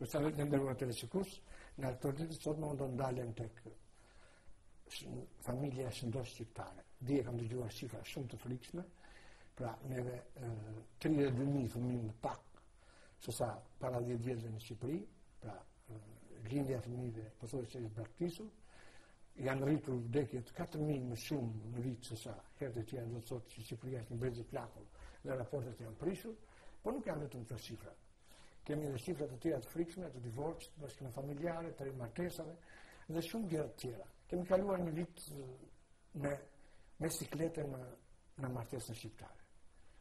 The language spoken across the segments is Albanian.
Përshëndetje të nderuar teleshikues, nga këto ditë sot mendoj të ndalem tek familja e shëndoshë shqiptare. Dhe kam dëgjuar shifra shumë të frikshme. Pra, neve 32.000 fëmijë më pak se sa para 10 vjetëve në Shqipëri, pra lindja e fëmijëve pothuajse që është braktisur, janë rritur vdekjet 4.000 më shumë në vit se sa herët e tjera do të thotë që Shqipëria është një brez i plakur dhe raportet janë prishur, por nuk janë vetëm këto shifra. Kemi edhe shifra të tjera të frikshme, të divorcit, bashkimeve familjare, të rimartesave dhe shumë gjëra të tjera. Kemi kaluar një vit me me siklete në në martesën shqiptare.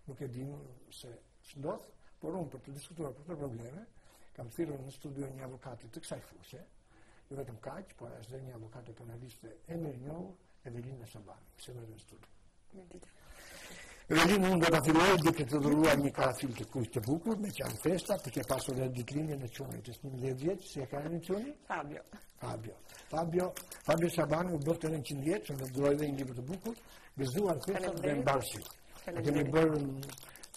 Nuk e dimë se ç'ndodh, por unë për të diskutuar për këto probleme, kam thirrur në studio një avokate të kësaj fushe, jo vetëm kaq, por është dhe një avokate penaliste e mirënjohur, Evelina Shabani, mirë se vjen në studio. Evelin, unë dua të filloj dhe të të dhuroj një karafil të kuq të bukur, meqë janë festa, ti ke pasur dhe ditëlindjen e çunit, nëntë a dhjetë vjeç, si e ka emrin çuni? Fabio. Fabio. Fabio, Fabio Shabani, u bëftë njëqind vjeç, që i dhuroj dhe një libër të bukur, gëzuar festat dhe mbarësi. Ne kemi bërë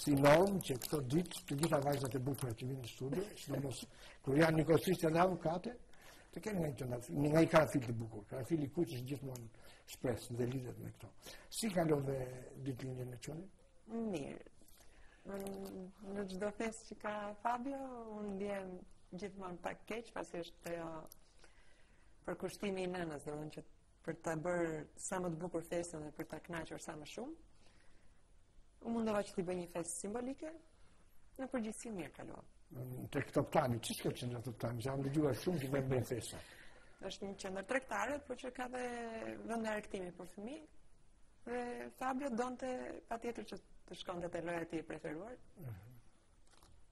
si normë që këto ditë, të gjitha vajzat e bukura që vijnë në studio, sidomos, kur janë njëkohësisht edhe avokate, Të kenë nga një të marrë, nga një karafil të bukur, karafili i kuq është gjithmonë shpresë dhe lidhet me këto. Si kalove ditëlindjen e çunit? Mirë. Në çdo festë që ka Fabio, unë ndihem gjithmonë pak keq, pasi është ajo përkushtimi i nënës, dhe unë që për ta bërë sa më të bukur festën dhe për ta kënaqur sa më shumë. U mundova që t'i bëj një festë simbolike, në përgjithësi mirë kaluam. Mm, tek Top Time, ç'i ka qenë Top Time? Kam dëgjuar shumë që bëjnë festa. Është një qendër tregtare, por që ka dhe vende argëtimi për fëmijë. Dhe Fabio donte patjetër që të shkonte te loja e tij e preferuar. Mhm.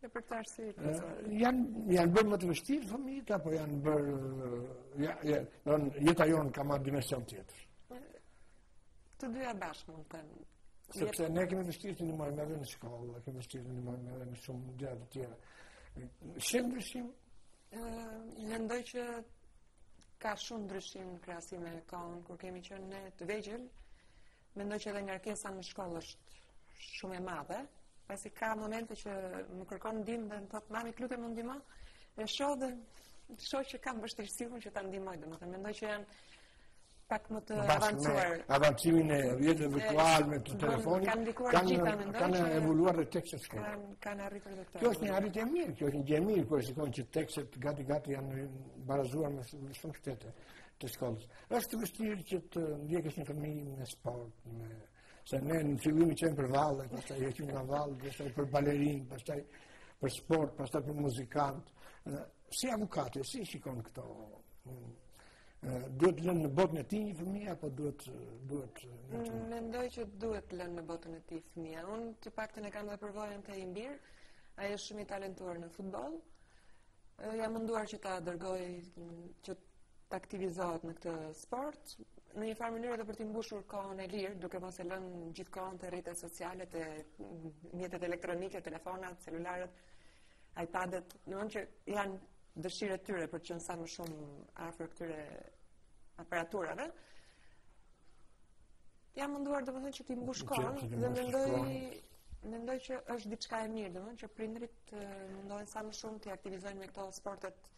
Dhe për ç'arsye, të janë janë bërë më të vështirë fëmijët apo janë bërë ja, ja, don jeta jonë ka marrë dimension tjetër. Të dyja bashkë mund të them. Sepse ne e kemi vështirë t'i ndihmojmë edhe në shkollë, ne e kemi vështirë t'i ndihmojmë edhe në shumë gjëra të tjera. Sheh ndryshim. Ëh, mendoj që ka shumë ndryshim në krahasim me kohën kur kemi qenë ne të vegjël. Mendoj që edhe ngarkesa në shkollë është shumë e madhe, pasi ka momente që më kërkon ndihmë dhe më thotë mami të lutem më ndihmo, e shoh dhe shoh që kam vështirësi unë që ta ndihmoj, domethënë mendoj që janë pak më të avancuar. Avancimi i rrjeteve virtuale, i telefonit kanë ndikuar gjithë mendoj. Kanë evoluar edhe tekstet shkollore. Kanë kanë arritur edhe Kjo është një arritje e mirë, kjo është një gjë e mirë kur shikon që tekstet gati gati janë barazuar me shumë shtete. të shkollës. Është vështirë që të ndjekësh një fëmijë në sport, se ne në fillim e çojmë për valle, pastaj e heqim nga valle, pastaj për balerin, pastaj për sport, pastaj për muzikant. Si avokate, si i shikon këto? Duhet lënë në botën e tij një fëmijë apo duhet duhet mm, Mendoj që duhet lënë në botën e tij fëmija. Unë të paktën e kam dhe përvojën te im bir. Ai është shumë i talentuar në futboll. Jam munduar që ta dërgoj që të të aktivizohet në këtë sport, në një farë mënyrë edhe për t'i mbushur kohën e lirë, duke mos e lënë gjithë kohën te rrjetet sociale, te mjetet elektronike, telefonat, celularët, iPadet, meqë janë dëshirë e tyre për të qenë sa më shumë afër këtyre aparaturave. Jam munduar domethënë që t'i mbush kohën dhe mendoj mendoj që është diçka e mirë, domethënë që prindërit mundohen sa më shumë t'i aktivizojnë me këto sportet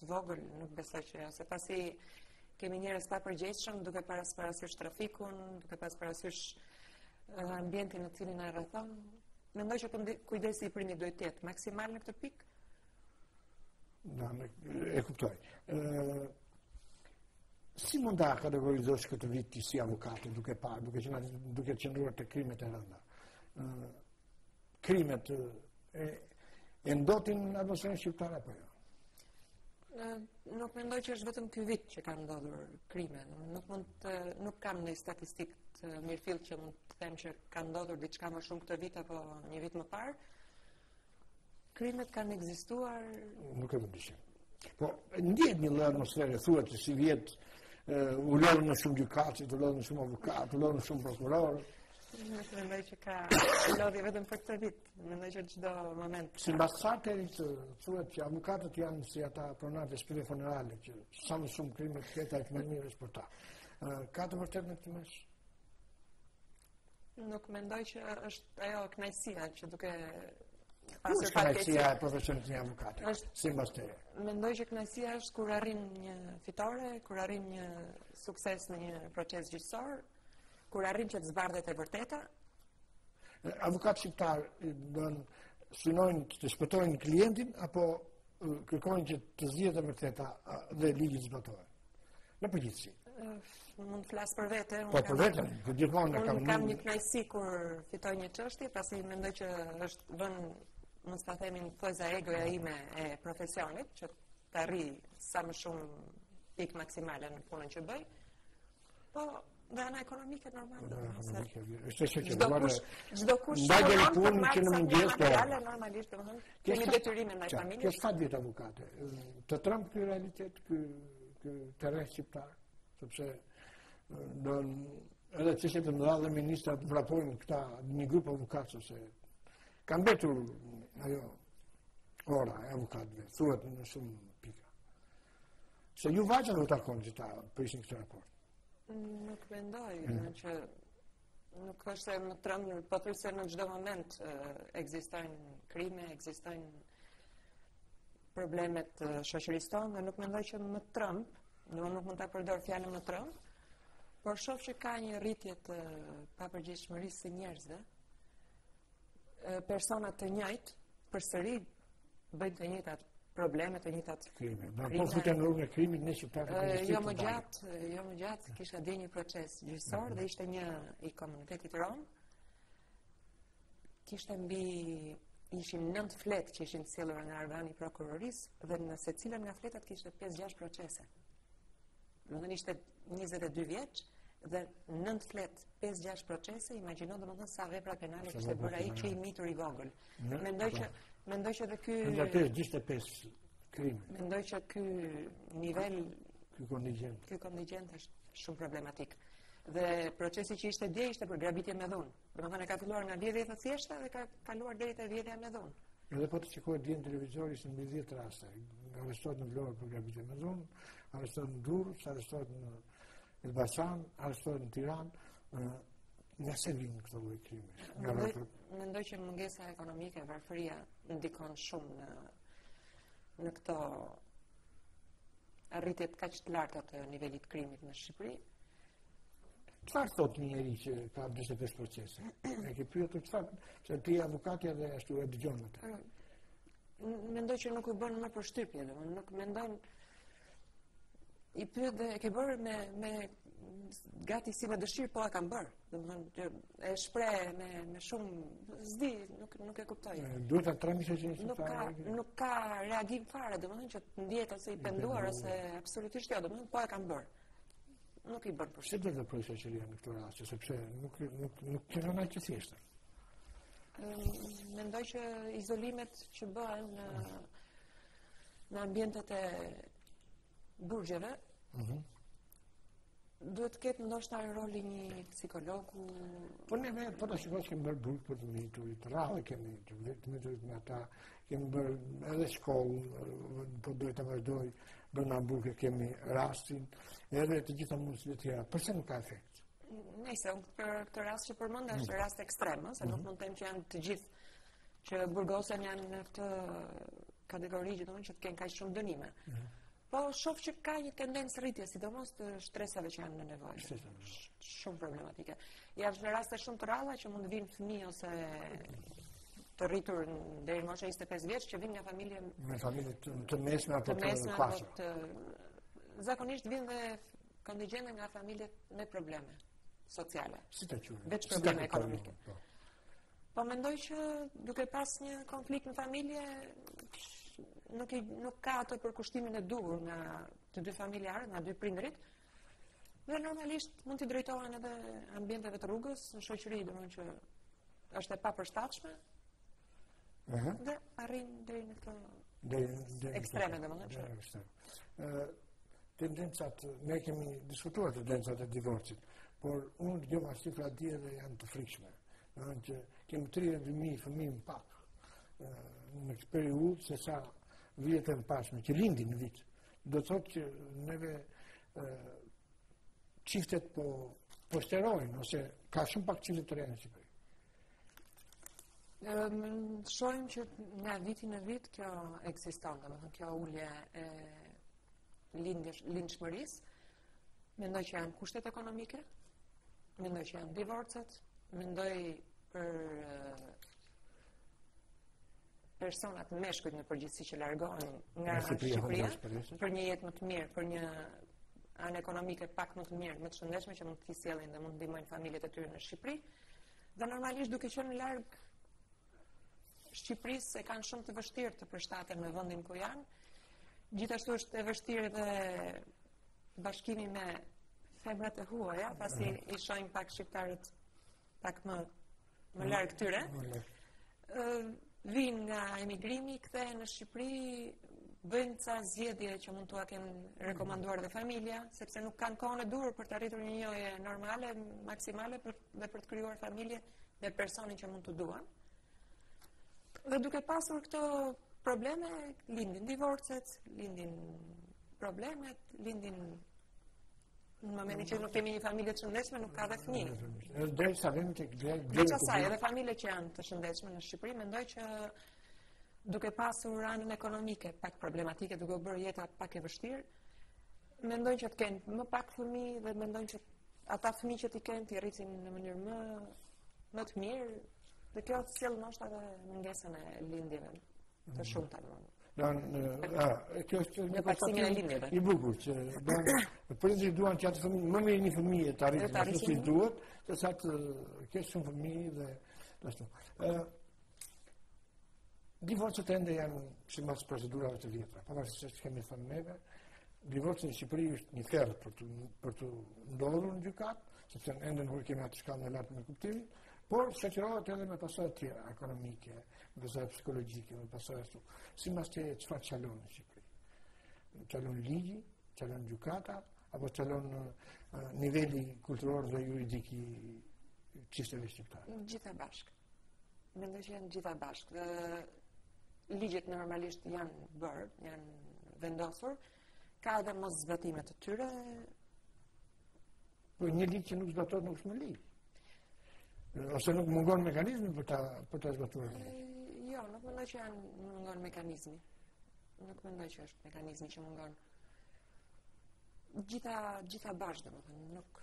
të vogël nuk besoj që jo, se pasi kemi njerëz të papërgjegjshëm duke pas parasysh trafikun, duke pas parasysh uh, ambientin në të cilin na rrethon. Mendoj që kujdesi i prindit duhet të jetë maksimal në këtë pikë. Po, mm, e kuptoj. Ë uh, Si mund ta kategorizosh këtë vit ti si avokate duke pa, duke qenë duke qenë te krimet e rënda? Ë uh, krimet e, e ndotin atmosferën shqiptare apo jo? nuk mendoj që është vetëm ky vit që kanë ndodhur krime. Nuk mund të nuk kam një statistikë të mirëfilltë që mund të them që kanë ndodhur diçka më shumë këtë vit apo një vit më parë. Krimet kanë ekzistuar. Nuk e dyshim. Po, ndjehet një lloj atmosfere, thuhet se sivjet u lodhën shumë gjykatësit, u lodhën shumë avokatët, u lodhën shumë prokurorët. Nuk mendoj që ka lodhje vetëm për këtë vit, mendoj që çdo moment. Simbas çarteri të thuhet që avokatët janë si ata pronarët e shtëpive funerale që sa më shumë krime të ketë aq më mirë është për ta. Ka të vërtetë në këtë mes? Nuk mendoj që është ajo kënaqësia që duke pasur fatkeq. Kënaqësia e profesionit të një avokati. Është simbas teje. Mendoj që kënaqësia është kur arrin një fitore, kur arrin një sukses në një proces gjyqësor, kur arrin që të zbardhet e vërteta. Avokatët shqiptarë synojnë të shpëtojnë klientin apo kërkojnë që të zgjidhet e vërteta dhe ligji të zbatohet. Në përgjithësi. Unë mund të flas për vete. Po, për vete, gjithmonë. Unë kam... Unë kam një kënaqësi kur fitoj një çështje, pasi mendoj që është vën, mund ta themi në thonjëza egoja ime e profesionit, që të arrij sa më shumë pikë maksimale në punën që bëj. Po, Nga ana ekonomike normal do të thotë. Është çështë që duhet. Çdo kush që ka punë që në mëngjes po. Normalisht do të thonë që një detyrim me familjen. Kjo sa vjet avokate. Të tremb ky realitet ky ky terren shqiptar, sepse do edhe çështje të mëdha dhe ministrat vrapojnë te një grup avokatës ose ka mbetur ajo ora e avokatëve, thuhet në shumë pika. Se juve ju takon që ta prishni këtë raport. Nuk mendoj mm. që nuk është se më tremb, por po them se në çdo moment ekzistojnë krime, ekzistojnë problemet e shoqërisë tonë, dhe nuk mendoj që më tremb, në nuk mund ta përdor fjalën më tremb, por shof që ka një rritje të papërgjegjshmërisë së njerëzve, persona të njëjtë përsëri bëjnë të njëjtat probleme të njëjtat krime. Po futen në rrugën e krimit në qytet të Kosovës. Jo më gjatë, jo më gjatë kisha dje një proces gjyqësor dhe ishte një i komunitetit rom. Kishte mbi ishin nëntë fletë që ishin të sjellura nga organi i prokurorisë dhe në secilën nga fletët kishte 5-6 procese. Domethënë ishte 22 vjeç, dhe nëntë fletë 5-6 procese, imagjino domethënë sa vepra penale kishte bërë ai që i mitur i vogël. Mendoj që, mendoj që dhe ky... Nga 5, gjishte 5 krimi. Mendoj që ky nivel... Ky kontigjent. Ky kontigjent është shumë problematik. Dhe procesi që ishte dje ishte për grabitje me dhunë. Domethënë e ka filluar nga vjedhjet e thjeshta dhe ka kaluar deri te vjedhja me dhunë. Edhe po të shikoje dje në televizor ishin mbi 10 raste. Arrestohet në Vlorë për grabitje me dhunë, arrestohet në Durrës, arrestohet në Elbasan, arrestohet në Tiranë, nga se vinë këto lloj krimi. Nga varfër... Mendoj që mungesa ekonomike, varfëria ndikon shumë në në këto rritjet kaq të larta të nivelit të krimit në Shqipëri. Çfarë thotë një njeri që ka 45 procese? E ke pyetur çfarë? Se ti je avokatja dhe ashtu e dëgjon atë. Mendoj që nuk u bën më përshtypje, domethënë nuk mendojnë i pyet dhe e ke bërë me me gati si me dëshirë po e kam bërë. Domethënë e shpreh me me shumë s'di, nuk nuk e kuptoj. Duhet të trembesh që ishte nuk ka nuk ka reagim fare, domethënë që të ndjehet ose i penduar ose absolutisht jo, domethënë po e kam bërë. nuk i bën përshtypje vepra që ka bërë në këtë rast, sepse nuk nuk nuk ka rënë aq thjesht. Mendoj që izolimet që bëhen në në ambientet e burgjeve. Mhm. Mm duhet të ketë ndoshta roli i një psikologu. Po ne me po të shikosh kemi bërë burg për të miturit, rrallë kemi të mitur me ata, Kemi bërë edhe shkollë, po duhet ta vazhdojë, brenda burgut kemi rastin, edhe të gjitha mundësitë e tjera. Përse nuk ka efekt? Nëse, për këtë rast që përmenda është mm. rast ekstrem, se nuk mm-hmm. mund të them që janë të gjithë që burgosen janë në këtë kategori që të mund që të kenë kaq shumë dënime. Mm-hmm. Po shoh që ka një tendencë rritje, sidomos të shtresave që janë në nevojë. Shumë problematike. Janë raste shumë të rralla që mund të vijnë fëmijë ose të rritur deri te mosha 25 vjeç që vijnë nga familje me familje të, të mesme apo të klasë. Të, zakonisht vijnë dhe kontingjente nga familje me probleme sociale. Si të quajmë? Veç probleme ekonomike. Po. Po mendoj që duke pas një konflikt në familje nuk i nuk ka atë përkushtimin e duhur nga të dy familjarët, nga dy prindërit. Dhe normalisht mund t'i drejtohen edhe ambienteve të rrugës, në shoqëri, domethënë që është e papërshtatshme. Ëh. Uh -huh. Dhe arrijnë deri në këto deri në ekstreme domethënë. Ëh. tendencat, ne kemi diskutuar tendencat e divorcit, por unë lexova shifra dje dhe janë të frikshme. Domethënë që kemi 30.000 fëmijë më pak në këtë periudhë, se sa vitet e mëparshme, që lindin në vit. Do të thotë që neve çiftet po po shterojnë, ose ka shumë pak çifte të reja në Shqipëri. Shohim që nga viti në vit kjo ekziston, domethënë kjo ulje e lindshmërisë, mendoj që janë kushtet ekonomike, mendoj që janë divorcet, mendoj për personat meshkujt në përgjithësi që largohen nga Shqipëria për një jetë më të mirë, për një anë ekonomike pak më të mirë, më të shëndetshme që mund të sjellin dhe mund të ndihmojnë familjet e tyre në Shqipëri. Dhe normalisht duke qenë larg Shqipërisë e kanë shumë të vështirë të përshtaten me vendin ku janë. Gjithashtu është e vështirë edhe bashkimi me femrat e huaja, pasi i shohin pak shqiptarët pak më më larg tyre. vijnë nga emigrimi, kthehen në Shqipëri, bëjnë ca zgjedhje që mund t'ua kenë rekomanduar dhe familja, sepse nuk kanë kohën e duhur për të arritur një njohje normale, maksimale për dhe për të krijuar familje me personin që mund të duan. Dhe duke pasur këto probleme, lindin divorcet, lindin problemet, lindin Në momentin që nuk kemi një familje të shëndetshme, nuk ka dhe fëmijë. Është drejt sa vim tek dhe dhe të sa edhe familjet që janë të shëndetshme në Shqipëri, mendoj që duke pasur anën ekonomike pak problematike, duke u bërë jeta pak e vështirë, mendojnë që të kenë më pak fëmijë dhe mendojnë që ata fëmijë që t'i kenë t'i rritin në mënyrë më më të mirë, dhe kjo sjell ndoshta edhe mungesën e lindjeve. Të shumë të nëmë. Dan, a, kjo është një pakësimin e lindjeve. I bukur, që dan, për të gjithë duan që atë fëmijë, më mirë një fëmijë të rritet, ashtu siç duhet, të sesa të kesh shumë fëmijë dhe, dhe ashtu. Divorcet ende janë, simbas procedurave të vjetra, pavarësisht se siç kemi thënë neve, divorci në Shqipëri është një ferr për të, për të ndodhur në gjykatë, sepse ende nuk kemi atë shkallën e lartë në kuptimin, por shoqërohet edhe me pasojat tjera, ekonomike, Pasojat psikologjike, me pasoja ashtu. Simbas teje çfarë çalon në Shqipëri? Çalon ligji, çalon gjykata, apo çalon niveli kulturor dhe juridik i qytetarëve shqiptarë? Gjitha bashkë. Mendoj që janë gjitha bashkë. Ligjet normalisht janë bërë, janë vendosur, Ka edhe moszbatime të tyre? Po një ligj që nuk zbatohet nuk është më ligj. Ose nuk mungon mekanizmi për ta për ta zbatuar. Jo, nuk mendoj që janë mungon mekanizmi. Nuk mendoj që është mekanizmi që mungon. Gjitha gjitha bashkë domethënë nuk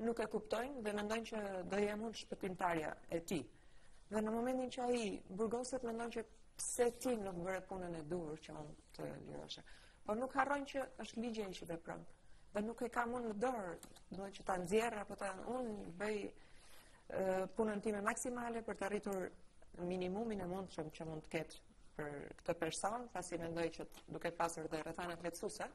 nuk e kuptojnë dhe mendon që do jem unë shpëtimtarja e tij. Dhe në momentin që ai burgoset mendon që pse ti nuk bëre punën e duhur që unë të lirohesha. Por nuk harrojnë që është ligji ai që vepron. Dhe nuk e kam unë në dorë, do të që ta nxjerr apo ta unë bëj punën time maksimale për të arritur minimumin e mundshëm që mund të ketë për këtë person, pasi mendoj që duke pasur dhe rrethanat lehtësuese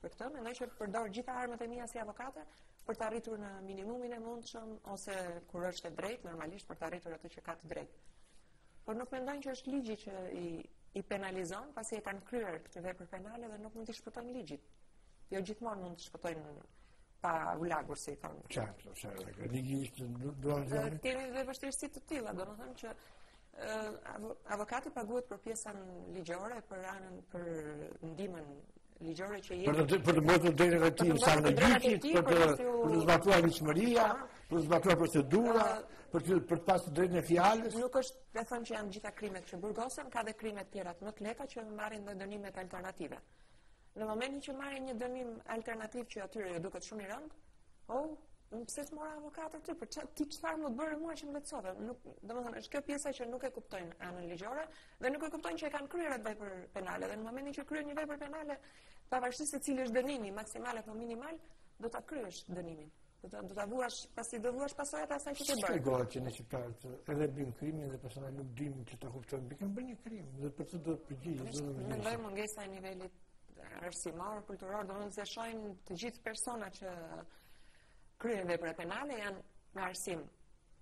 për këtë, mendoj që përdor gjitha armët e mia si avokate, për të arritur në minimumin e mundshëm ose kur është e drejtë normalisht për të arritur atë që ka të drejtë. Por nuk mendojnë që është ligji që i i penalizon pasi e kanë kryer këtë vepër penale dhe nuk mund t'i shpëtojnë ligjit. Jo gjithmonë mund të shpëtojnë pa u lagur si i thonë. Qartë, qartë. Ligjisht duan të thonë. Kemi dhe vështirësi të tilla, domethënë që avokati paguhet për pjesën ligjore, për anën për ndihmën ligjore që jep për të për të mbrojtur të drejtat e tij në sallën e gjyqit për të për t'u zbatuar ligjshmëria, për t'u zbatuar procedura, për të për të pas të drejtën e fjalës. Nuk është, le të themi që janë gjitha krimet që burgosen, ka dhe krime të tjera më të lehta që marrin dhe dënime alternative. Në momentin që marrin një dënim alternativ që atyre ju duket shumë i rëndë, oh, unë pse të mora avokate ty për çfarë ti çfarë më bëre mua që më lehtësove? Nuk, domethënë është kjo pjesa që nuk e kuptojnë anën ligjore, Dhe nuk e kuptojnë që e kanë kryer atë vepër penale dhe në momentin që kryen një vepër penale, pavarësisht se cili është dënimi, maksimal apo minimal, do ta kryesh dënimin. Do ta do ta vuash, pasi do vuash pasojat e asaj që ke bërë. Shpjegohet që ne shqiptarët edhe bëjmë krimin dhe pastaj nuk duam që ta kuptojmë, që kam bërë një krim dhe për këtë do të përgjigjem. Do të thotë mendoj mungesa e nivelit arsimor, kulturor, do të thotë nëse shohim të gjithë personat që kryen vepra penale janë me arsim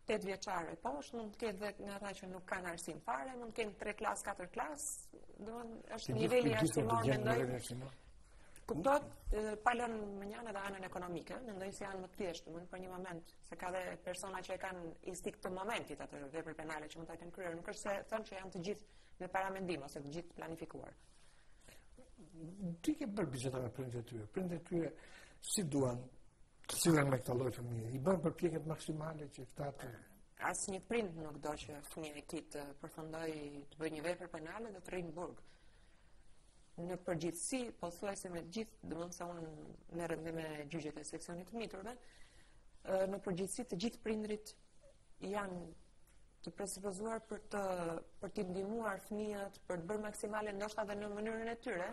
8 vjeçar e poshtë, mund të ketë dhe nga ata që nuk kanë arsim fare, mund të kenë 3 klasë, 4 klasë, domethënë është niveli arsimor mendoj. Kuptot pa lënë mënjanë edhe anën ekonomike, mendoj se janë më të thjeshtë, mund për një moment, se ka dhe persona që e kanë instinkt të momentit atë vepër penale që mund ta kenë kryer, nuk është se thonë që janë të gjithë me paramendim ose të gjithë planifikuar. Ti ke bërë biseda me prindërit e tyre. Prindërit e tyre si duan të sillen me këta lloj fëmijë. I bën përpjekjet maksimale që këta të... Asnjë prind nuk do që fëmija i tij të përfundojë të bëjë një vepër penale dhe të rrijë në burg. Në përgjithësi, pothuajse me gjithë, domethënë sa unë merrem dhe me gjyqet e seksionit të miturve, në përgjithësi të gjithë prindërit janë të predispozuar për të për t'i ndihmuar fëmijët, për të bërë maksimalen ndoshta edhe në mënyrën e tyre.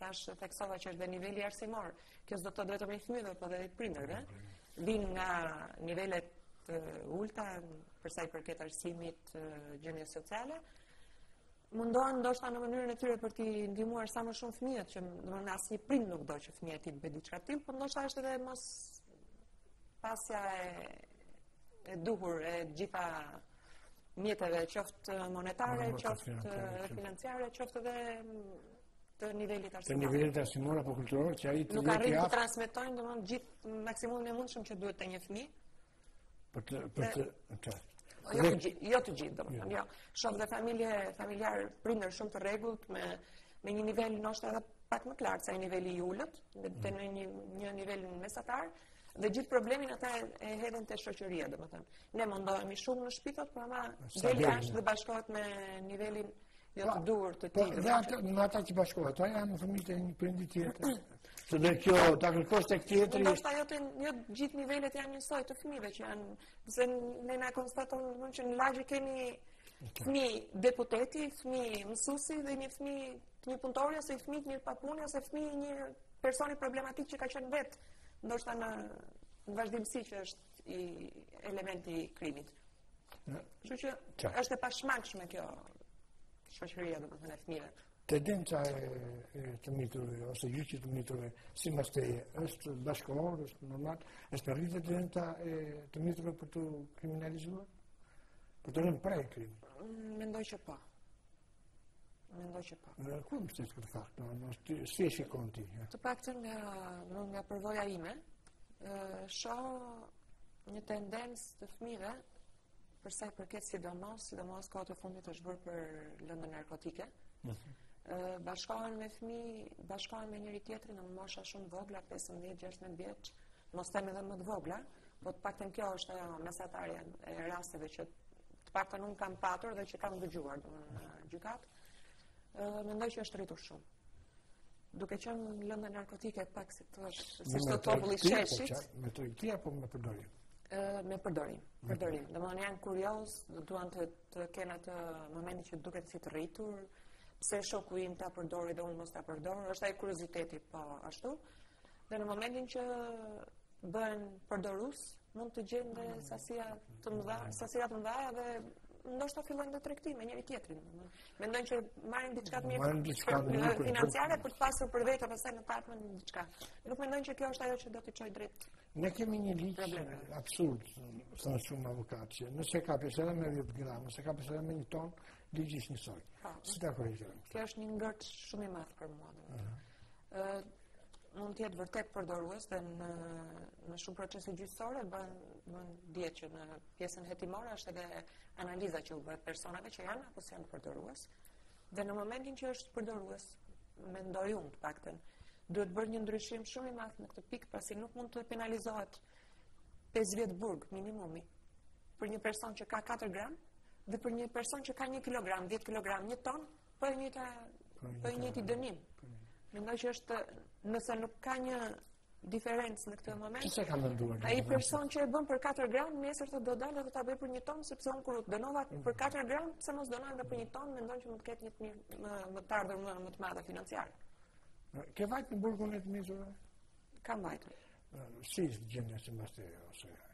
Tash theksova që është dhe niveli arsimor. Kjo s'do të thotë vetëm i fëmijëve, por edhe i prindërve. Vijnë nga nivele të ulëta për sa i përket arsimit gjendjes sociale. Mundohen ndoshta në mënyrën e tyre për t'i ndihmuar sa më shumë fëmijët që domethënë asnjë prind nuk do që fëmija i tij të bëjë diçka të tillë, por ndoshta është edhe mos pasja e, e duhur e të gjitha mjeteve, qoftë monetare, qoftë financiare, qoftë dhe të nivelit arsimor. Të nivelit arsimor apo kulturor që ai të Nuk arrijnë të transmetojnë domethënë gjithë maksimumin e mundshëm që duhet te një fëmijë. Për të për të atë. Jo të gjithë, jo të gjithë domethënë, jo. jo. Shoh dhe familje, familjarë prindër shumë të rregullt me me një nivel ndoshta edhe pak më të lartë se niveli i ulët. te në një një nivel mesatar dhe gjithë problemin ata e hedhin te shoqëria, domethënë. Ne mundohemi shumë në shtëpi thotë, por ama del jashtë dhe bashkohet me nivelin jo të pra, dur të po, tij. Po, dhe ata me ata që bashkohet, a janë fëmijët e një prindi tjetër. Se dhe kjo ta kërkosh tek tjetri. Do të thotë jo gjithë nivelet janë njësoj të fëmijëve që janë, se ne e konstatojmë domethënë që në lagje kemi fëmi deputeti, fëmi mësuesi dhe një fëmi Një punëtori ose fëmijë i një të papuni ose fëmijë një personi problematik që ka qenë vetë ndoshta në në vazhdimësi që është element i krimit. Kështu që Qa. është e pashmangshme kjo shoqëria domethënë e fëmijëve. Tendenca e, e të miturve ose gjyqit të miturve si mos të jetë bashkëkohor, është normal, është rritë tendenca e të miturve për t'u kriminalizuar? Për të rënë pre e krimit? Mendoj që po. Mendoj që po. Ku e mbështet këtë fakt, domethënë si e shikon ti? Të paktën nga, në nga përvoja ime, shoh një tendencë të fëmijëve, përsa i përket sidomos, sidomos kohët e fundit është bërë për lëndë narkotike, mhm. bashkohen me fëmijë, bashkohen me njëri tjetrin në mosha shumë vogla, 15-16 vjeç, mos them edhe më të vogla, Po të paktën kjo është ajo mesatarja e rasteve që të paktën unë kam patur dhe që kam dëgjuar në gjykat. Mendoj që është rritur shumë. Duke qenë lëndë narkotike pak si të thuash si të topulli sheshit. Me tregti apo me përdorim? Me përdorim. Përdorim. Domethënë janë kuriozë, dhe duan të, të kenë atë momentin që duken si të rritur, pse shoku im ta përdorë dhe unë mos ta përdor, është ai kurioziteti po ashtu. Dhe në momentin që bëhen përdorues, mund të gjejnë dhe mm. sasi të mëdha, sasi të mëdha dhe ndoshta fillojnë të tregtojnë me njëri tjetrin. Mendojnë që marrin diçka të mirë. Marrin diçka të mirë financiare për të pasur për vete pastaj në park me diçka. Nuk mendojnë që kjo është ajo që do t'i çojë drejt. Ne kemi një ligj absurd, thonë shumë avokatë, që nëse kapesh me 10 gram, nëse kapesh me 1 ton, ligji është njësoj. Po. Si ta korrigjojmë? Kjo është një ngërç shumë i madh për mua. Ëh. mund të jetë vërtet përdorues dhe në në shumë procese gjyqësore bën bën dihet që në pjesën hetimore është edhe analiza që u bëhet personave që janë apo s'janë përdorues. Dhe në momentin që është përdorues, mendoj unë të paktën, duhet bërë një ndryshim shumë i madh në këtë pikë, pasi nuk mund të penalizohet 5 vjet burg minimumi për një person që ka 4 gram dhe për një person që ka 1 kg, 10 kg, 1 ton, Po e njëjta, po e njëjti dënim. Mendoj që është nëse nuk ka një diferencë në këtë moment. Çfarë ka menduar? Ai person që e bën për 4 gram, nesër do dalë dhe do ta bëjë për 1 ton sepse unë kur u dënova mm. për 4 gram, pse mos dënohem edhe për 1 ton, mendon që mund të ketë një të mirë më më të ardhur më më të madhe financiare. Ke vajt në burgun e të miturve? Kam vajt. Si është gjendja si mbas ose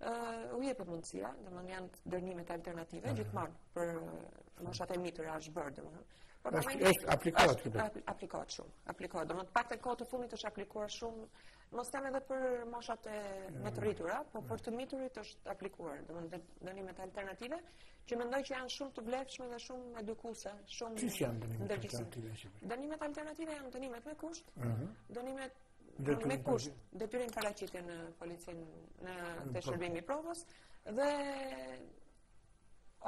uh, u jepet mundësia, domethënë janë dënimet alternative, gjithmonë për moshat e mitura është bërë, domethënë Por është, është aplikohet këtu. Aplikohet shumë. Aplikohet. Po të paktën kohët e fundit është aplikuar shumë. Mos them edhe për moshat më të rritura, por për të miturit është aplikuar. Do të thotë dënimet alternative që mendoj që janë shumë të vlefshme dhe shumë edukuese, shumë Çfarë janë dënimet alternative? Dënimet alternative janë dënimet me kusht. Ëh. Dënimet me kusht detyrim paraqitje në polici në te shërbimi i provës dhe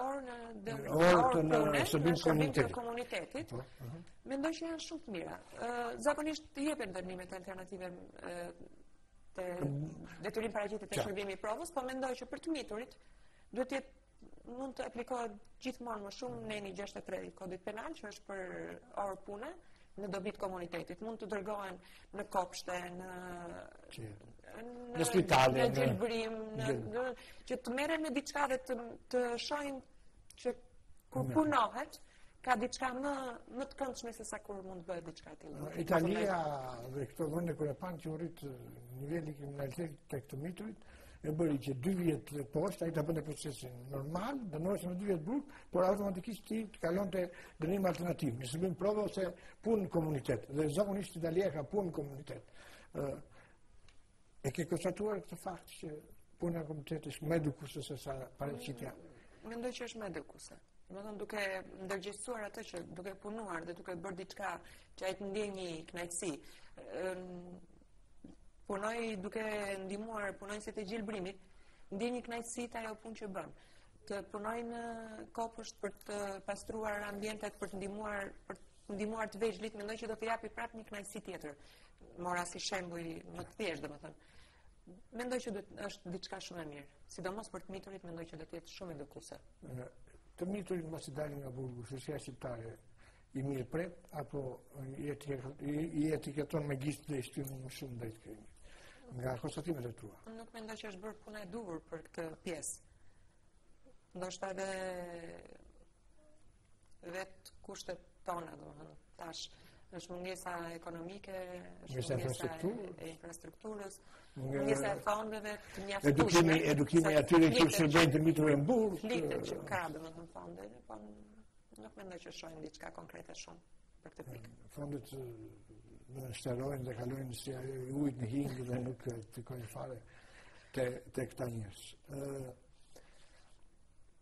orë orë pune në shërbim të komunitetit. komunitetit. Po, mhm. Mendoj që janë shumë të mira. Zakonisht të jepen dënimet alternative detyrim paraqitje te shërbimi i provës, po mendoj që për të miturit duhet të jetë mund të aplikohet gjithmonë më shumë neni 63 i kodit penal që është për orë pune në dobi të komunitetit. Mund të dërgohen në kopshte, në në spitale, në gjelbrim, në që të merren me diçka dhe të të shohin që kur punohet ka diçka më më të këndshme se sa kur mund të bëhet diçka e tillë. Italia dhe këto vende kur e panë që u rrit niveli kriminalitet tek të miturit, e bëri që dy vjet e poshtë, ai ta bënte procesin normal, dënoheshin me dy vjet burg, por automatikisht ty të kalonte dënimi alternativ, në shërbim prove ose punë në komunitet. Dhe zakonisht Italia ka punë në komunitet. ë E ke konstatuar këtë fakt që puna në komunitet është më edukuese se sa paraqitja? Mendoj që është më edukuese. Me thënë duke ndërgjegjësuar atë që duke punuar dhe duke bërë diçka që ai të ndjejë një kënaqësi punojë duke ndihmuar punonjësit e gjelbrimit, ndjen një kënaqësi te ajo punë që bën. Të punojë në kopsht për të pastruar ambientet, për të ndihmuar për të ndihmuar të vegjlit, mendoj që do të japi prapë një kënaqësi tjetër. Mora si shembuj më të thjeshtë, domethënë. Mendoj që do të ishte diçka shumë e mirë. Sidomos për të miturit mendoj që do të jetë shumë edukuese. Të miturit mbasi dalin nga burgu, shoqëria shqiptare i mirëpret, apo i etiketon me gisht dhe i shtyn më shumë drejt krimit? Nga konstatimet e tua. Unë nuk mendoj që është bërë puna e duhur për këtë pjesë. Ndoshta edhe vetë kushtet tona, domethënë, është mungesa ekonomike, është mungesa e infrastrukturës, mungesa e fondeve të mjaftueshme. Edukimi e atyre që shërbejnë te të miturit në burg. Flitet që ka, domethënë, fonde, po Nuk mendoj që shohim diçka konkrete shumë për këtë pikë. Fondet shterojnë dhe kalojnë si ajo e ujit në hinkë dhe nuk ndikojnë fare te, te këta njerëz.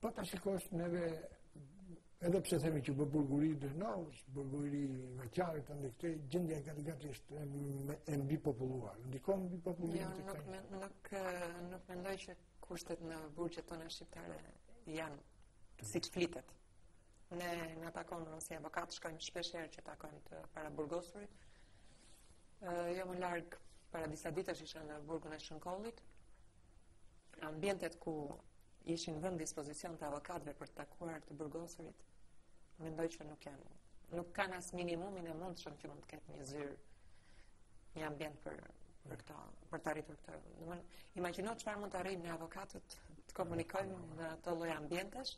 Po të shikosh neve, edhe pse themi që bëmë burg të ri, dhe ndonëse burg i ri në qarët të ndikëte, gjendja gati gati është e mbipopulluar. Ndikon mbipopullimi te këta njerëz. Nuk, nuk, nuk mendoj që Kushtet në burgjet tona shqiptare janë siç flitet. Ne na takon, ne si avokatë shkojmë shpeshherë që takojmë të paraburgosurit. Jo më larg para disa ditësh isha në burgun e Shënkollit. Ambientet ku ishin vënë në dispozicion të avokatëve për të takuar të burgosurit, mendoj që nuk janë nuk kanë as minimumin e mundshëm që mund të ketë një zyrë një ambient për për këta, për të arritur këtë. Domethënë imagjino çfarë mund të arrijmë ne avokatët të komunikojmë në ato lloj ambientesh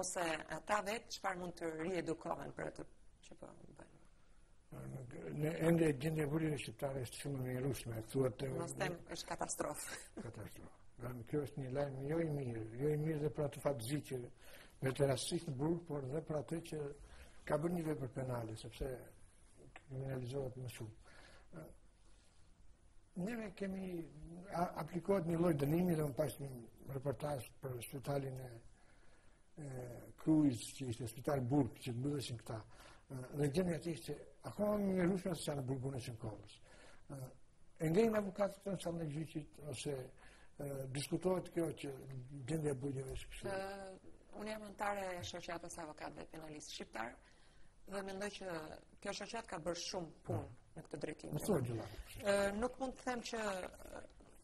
ose ata vetë çfarë mund të riedukohen për atë që po bëjnë. Domethënë gjendja e burgjeve shqiptare është shumë e tmerrshme aktualisht... Mos them është katastrofë. Katastrofë. Dhe në kjo është një lajm jo i mirë, jo i mirë dhe për atë fatzi që mund të rastisë në burg, por dhe për atë që ka bërë një vepër penale, sepse kriminalizohet më shumë. Neve kemi aplikohet një lloj dënimi dhe më pas një reportazh për spitalin e Krujës, që ishte spital burg, që mbylleshin këta. Dhe gjendja aty ishte akoma më e tmerrshme se që në burgun e që në kohës. E ngrenë avokatët këtë në sallën e gjyqit, ose diskutohet kjo që gjendja e burgjeve siç është. Unë jam anëtare e shoqatës së avokatëve penalistë shqiptarë, Dhe mendoj që kjo shoqatë ka bërë shumë punë mm. në këtë drejtim. Nuk mund të them që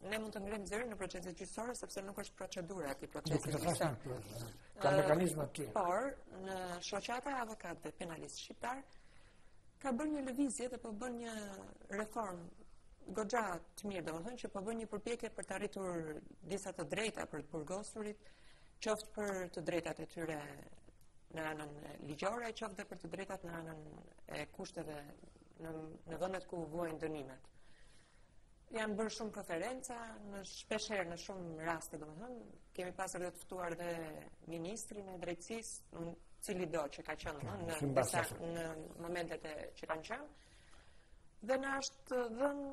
ne mund të ngremë zërin në proceset gjyqësore sepse nuk është procedura e procesit gjyqësor. Ka mekanizma të tjerë. Por në shoqata e avokatëve penalistë shqiptarë ka bërë një lëvizje dhe po bën një reformë goxha të mirë, domethënë që po bën një përpjekje për të arritur disa të drejta për të burgosurit, qoftë për të drejtat e tyre në anën ligjore, qoftë dhe për të drejtat në anën e kushteve në, në vendet ku vuajnë dënimet. Janë bërë shumë konferenca, në shpeshherë, në shumë raste, domethënë, kemi pasur dhe të ftuar dhe ministrin e drejtësisë, në cilido që ka qënë, në, në, në, në momentet që kanë qënë, dhe na është dhënë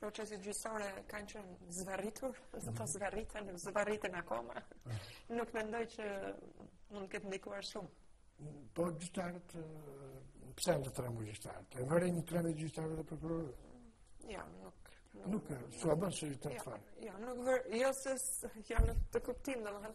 proceset gjyqësore kanë qenë të zvarritura, ato zvarriten, zvarriten akoma. Nuk mendoj që mund të ketë ndikuar shumë. Po gjyqtarët pse janë të trembur gjyqtarët? E vëren një trembje gjyqtarëve dhe prokurorëve? Jo, nuk nuk s'u bën së të fal. Jo, nuk vër, jo në atë kuptim, domethënë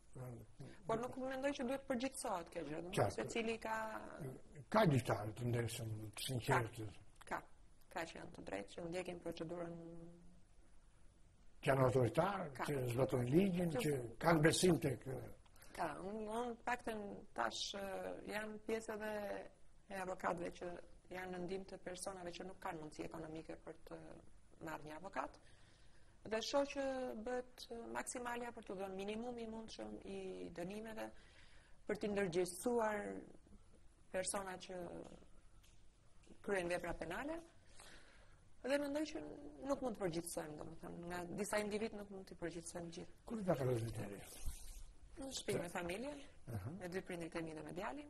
Por nuk mendoj që duhet të përgjithësohet kjo gjë, domethënë secili ka, ka gjyqtarë të ndershëm, të sinqertë. Ka. Ka që janë të drejtë që ndjekin procedurën që janë autoritarë, që zbatojnë ligjin, që kanë besim të kë... Ka, unë në fakt tash jam pjesë edhe e avokatëve që janë në ndihmë të personave që nuk kanë mundësi ekonomike për të marrë një avokat, Dhe shoh që bëhet maksimalja për t'u dhënë minimumi i mundshëm i dënimeve për t'i ndërgjegjësuar personat që kryejnë vepra penale. Dhe mendoj që nuk mund të përgjithësojmë, domethënë, nga disa individë nuk mund t'i përgjithësojmë gjithë. Ku do ta kaloni verën? Në shtëpi me familjen, me dy prindërit e mi dhe me djalin.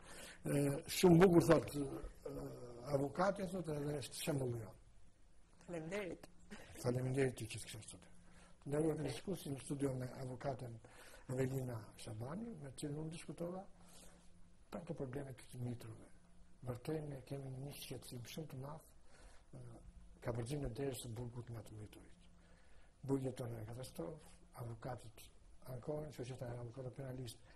Shumë bukur thot avokatja thot edhe është shembulli jot. Faleminderit. Faleminderit ti që kështu thot Ne jemi duke diskutuar në studio me avokaten Evelina Shabani, me të cilën unë diskutova për problemet e të miturve. Vërtet ne kemi një shqetësim shumë të madh, ka përgjim në derës të burgut nga të miturit. Burgjet janë katastrofë, avokatët ankohen, që që të ankohen penalistë,